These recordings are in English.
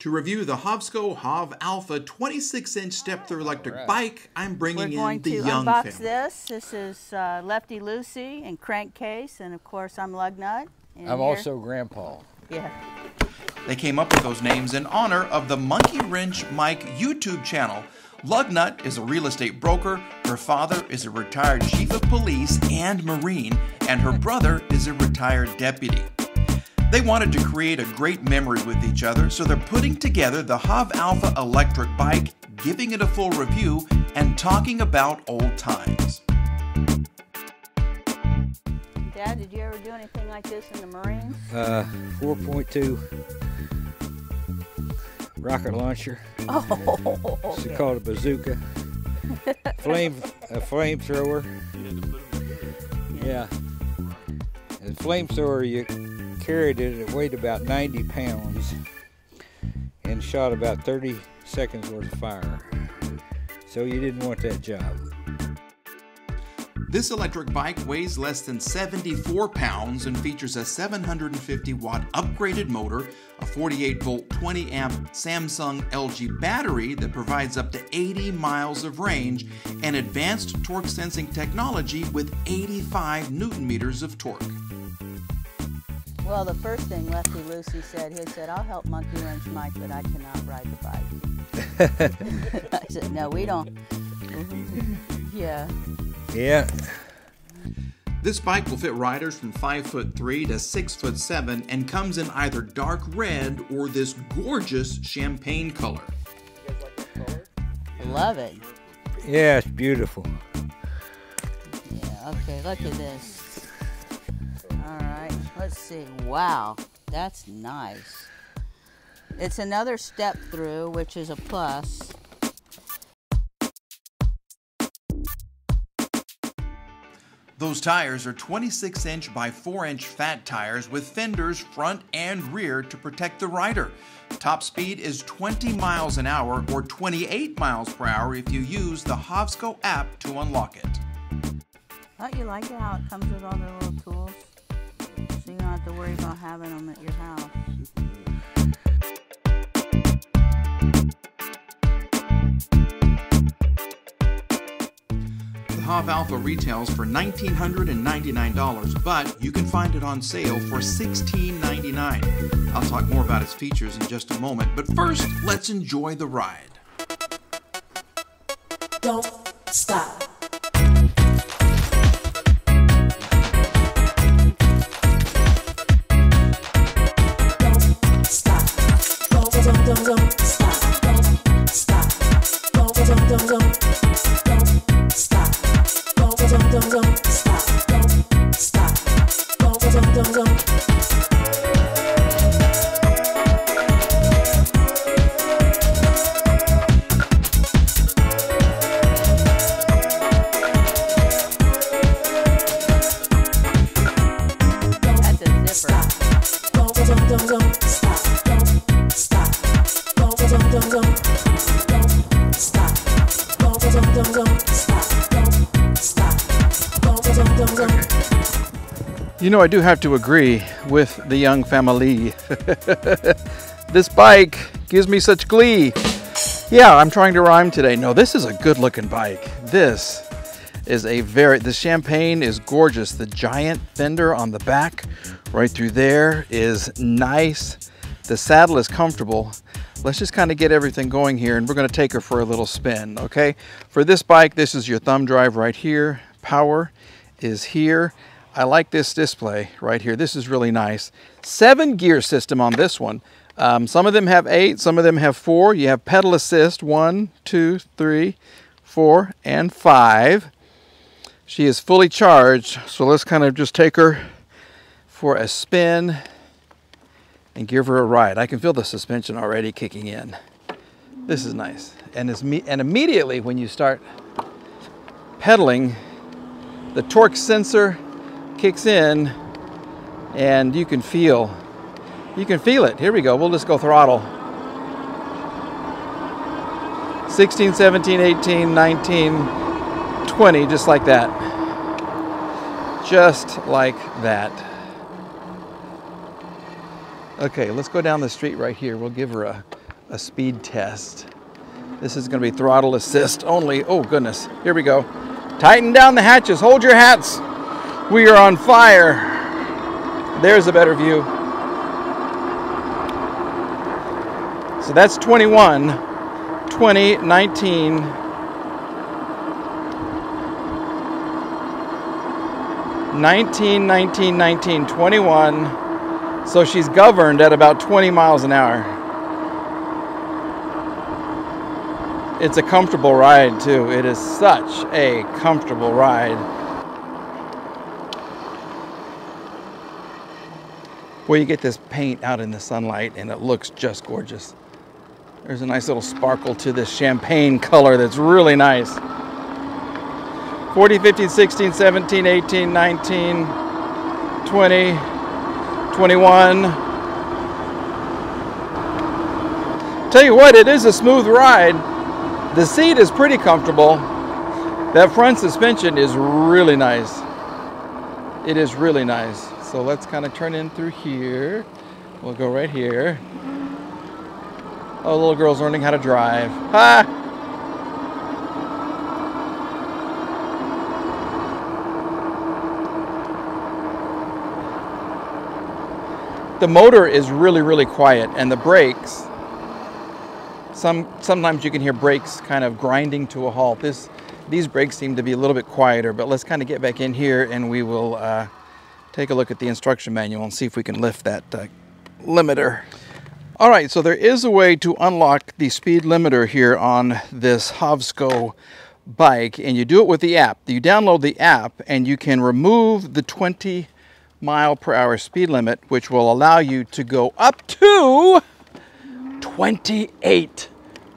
To review the Hovsco HovAlpha 26-inch step-through electric Right. bike, I'm bringing in the Young We're going to unbox family. this. This is uh, Lefty Lucy and Crankcase, and of course I'm Lugnut. And I'm here- also Grandpa. yeah. They came up with those names in honor of the Monkey Wrench Mike YouTube channel. Lugnut is a real estate broker, her father is a retired chief of police and Marine, and her brother is a retired deputy. They wanted to create a great memory with each other, so they're putting together the HovAlpha electric bike, giving it a full review, and talking about old times. Dad, did you ever do anything like this in the Marines? Uh, 4.2 rocket launcher. Oh, It's called a bazooka. Flame, a flamethrower. Yeah. A flamethrower, you carried it, it weighed about 90 pounds and shot about 30 seconds worth of fire. So you didn't want that job. This electric bike weighs less than 74 pounds and features a 750 watt upgraded motor, a 48 volt 20 amp Samsung LG battery that provides up to 80 miles of range, and advanced torque sensing technology with 85 newton meters of torque. Well, the first thing Lefty Lucy said, he said, I'll help Monkey Wrench Mike, but I cannot ride the bike. I said, no, we don't. Yeah. Yeah. This bike will fit riders from 5 foot 3 to 6 foot 7 and comes in either dark red or this gorgeous champagne color. Love it. Yeah, it's beautiful. Yeah, okay, look at this. All right, let's see. Wow, that's nice. It's another step through, which is a plus. Those tires are 26 inch by 4 inch fat tires with fenders front and rear to protect the rider. Top speed is 20 miles an hour or 28 miles per hour if you use the Hovsco app to unlock it. Don't you like it how it comes with all the little tools? So you don't have to worry about having them at your house. The HovAlpha retails for $1,999, but you can find it on sale for $16.99. I'll talk more about its features in just a moment, but first, let's enjoy the ride. Don't stop. You know, I do have to agree with the young family. this bike gives me such glee. Yeah, I'm trying to rhyme today. No, this is a good looking bike. This is a very, the champagne is gorgeous. The giant fender on the back right through there is nice. The saddle is comfortable. Let's just kind of get everything going here and we're going to take her for a little spin, okay? For this bike, this is your thumb drive right here. Power is here. I like this display right here. This is really nice. Seven gear system on this one. Um, some of them have eight, some of them have four. You have pedal assist, one, two, three, four, and five. She is fully charged, so let's kind of just take her for a spin and give her a ride. I can feel the suspension already kicking in. This is nice. And, and immediately when you start pedaling, the torque sensor kicks in and you can feel you can feel it here we go we'll just go throttle 16 17 18 19 20 just like that just like that okay let's go down the street right here we'll give her a, a speed test. This is going to be throttle assist only. Oh, goodness. Here we go. Tighten down the hatches. Hold your hats. We are on fire. There's a better view. So that's 21, 20, 19. 19, 19, 19, 21. So she's governed at about 20 miles an hour. It's a comfortable ride too. It is such a comfortable ride. Well, you get this paint out in the sunlight and it looks just gorgeous. There's a nice little sparkle to this champagne color that's really nice. 40, 15, 16, 17, 18, 19, 20, 21. Tell you what, it is a smooth ride. The seat is pretty comfortable. That front suspension is really nice. It is really nice. So let's kind of turn in through here. We'll go right here. Oh, little girl's learning how to drive. Ha! The motor is really, really quiet, and the brakes, some sometimes you can hear brakes kind of grinding to a halt. This, these brakes seem to be a little bit quieter, but let's kind of get back in here and we will uh, take a look at the instruction manual and see if we can lift that uh, limiter. All right, so there is a way to unlock the speed limiter here on this Hovsco bike, and you do it with the app. You download the app and you can remove the 20 mile per hour speed limit, which will allow you to go up to 28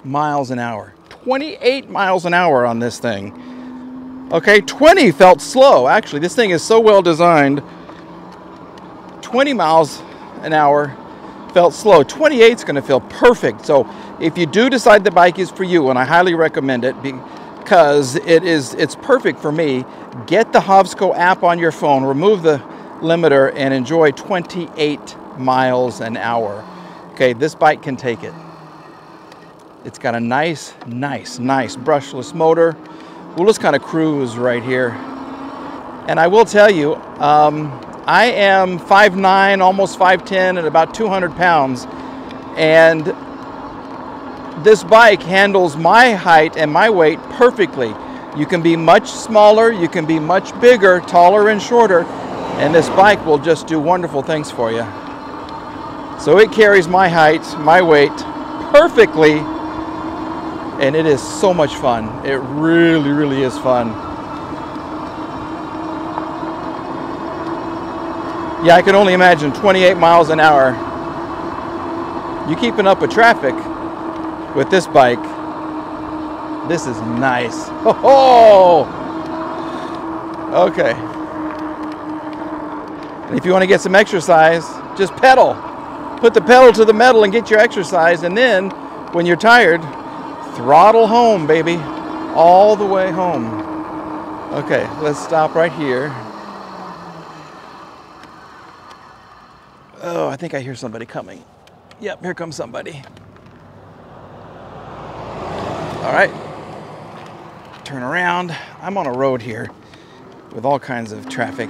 miles an hour. 28 miles an hour on this thing. Okay, 20 felt slow. Actually, this thing is so well designed. 20 miles an hour felt slow. 28 is going to feel perfect. So if you do decide the bike is for you, and I highly recommend it because it is it's perfect for me, get the Hovsco app on your phone, remove the limiter and enjoy 28 miles an hour. Okay, this bike can take it. It's got a nice, nice, nice brushless motor. We'll just kind of cruise right here. And I will tell you, um, I am 5'9", almost 5'10", at about 200 pounds. And this bike handles my height and my weight perfectly. You can be much smaller, you can be much bigger, taller and shorter, and this bike will just do wonderful things for you. So it carries my height, my weight perfectly, and it is so much fun. It really, really is fun. Yeah, I can only imagine 28 miles an hour. You keeping up with traffic with this bike. This is nice. Oh, okay. And if you want to get some exercise, just pedal. Put the pedal to the metal and get your exercise. And then when you're tired, throttle home, baby. All the way home. Okay, let's stop right here. Oh, I think I hear somebody coming. Yep, here comes somebody. All right. Turn around. I'm on a road here with all kinds of traffic.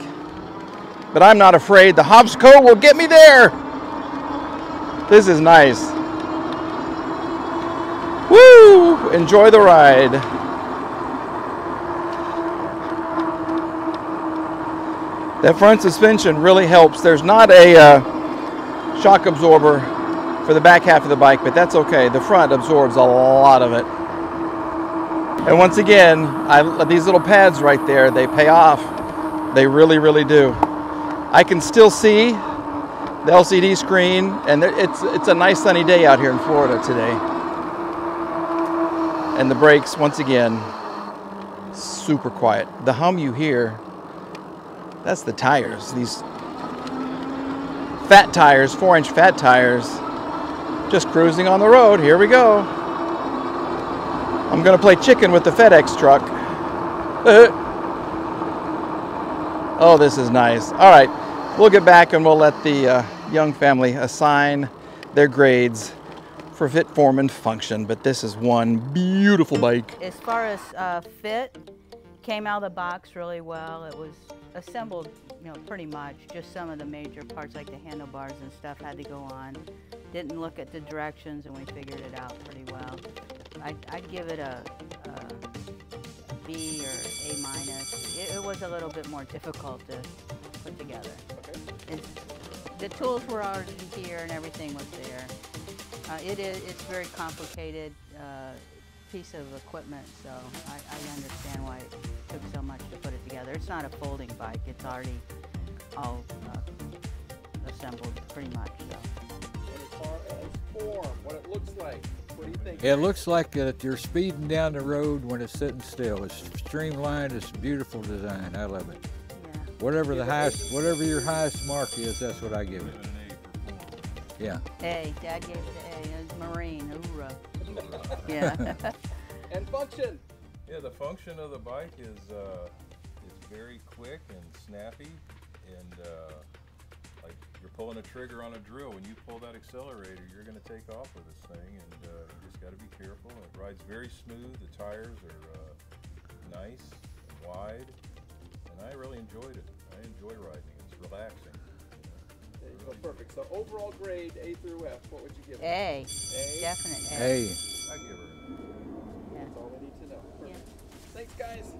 But I'm not afraid. The Hovsco will get me there. This is nice. Woo! Enjoy the ride. That front suspension really helps. There's not a uh, shock absorber for the back half of the bike, but that's okay. The front absorbs a lot of it. And once again, I, these little pads right there, they pay off. They really, really do. I can still see the LCD screen, and it's, it's a nice sunny day out here in Florida today. And the brakes, once again, super quiet. The hum you hear, that's the tires. These fat tires, four inch fat tires, just cruising on the road. Here we go. I'm gonna play chicken with the FedEx truck. oh, this is nice. All right, we'll get back and we'll let the uh, young family assign their grades for fit, form, and function, but this is one beautiful bike. As far as uh, fit, came out of the box really well. It was assembled, you know, pretty much. Just some of the major parts like the handlebars and stuff had to go on. Didn't look at the directions and we figured it out pretty well. I'd, I'd give it a, a B or A minus. It, it was a little bit more difficult to put together. It's, the tools were already here and everything was there. Uh, it is, it's very complicated uh, piece of equipment, so I, I understand why it took so much to put it together. It's not a folding bike, it's already all uh, assembled pretty much, so. And as far as form, what it looks like, what do you think? It looks like that you're speeding down the road when it's sitting still. It's streamlined. It's beautiful design. I love it. Yeah. Whatever the highest, whatever your highest mark is, that's what I give it. Yeah. A, Dad gave it an A, it's Marine, hoorah. Yeah. And function. Yeah, the function of the bike is uh, it's very quick and snappy, and uh, like you're pulling a trigger on a drill. When you pull that accelerator, you're going to take off with this thing, and uh, you just got to be careful. It rides very smooth. The tires are uh, nice and wide, and I really enjoyed it. I enjoy riding. It's relaxing. So perfect. So overall grade A through F, what would you give it? A, A. definite A. Hey. I give her. Yeah. That's all we need to know. Yeah. Thanks, guys.